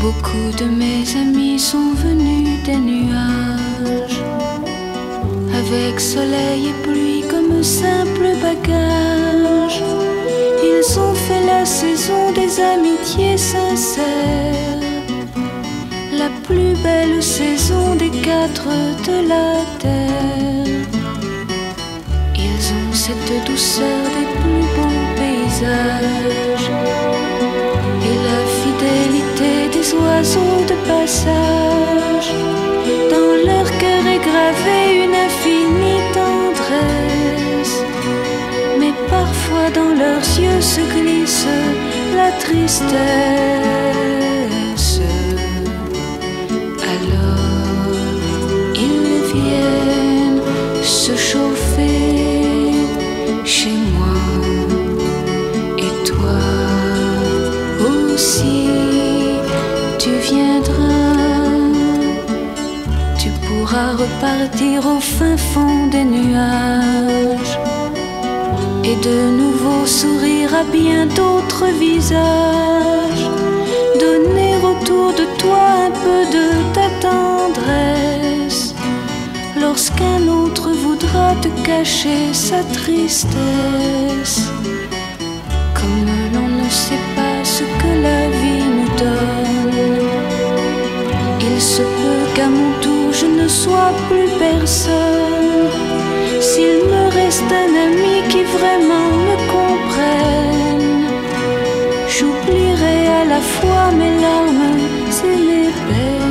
Beaucoup de mes amis sont venus des nuages, avec soleil et pluie comme simple bagage. Ils ont fait la saison des amitiés sincères, la plus belle saison des quatre de la terre. Ils ont cette douceur des plus beaux paysages Dans leur cœur est gravée une infinie tendresse, mais parfois dans leurs yeux se glisse la tristesse. Tu pourras repartir au fin fond des nuages et de nouveau sourire à bien d'autres visages. Donner autour de toi un peu de ta tendresse lorsqu'un autre voudra te cacher sa tristesse. plus personne. S'il me reste un ami qui vraiment me comprenne, j'oublierai à la fois mes larmes et mes peines.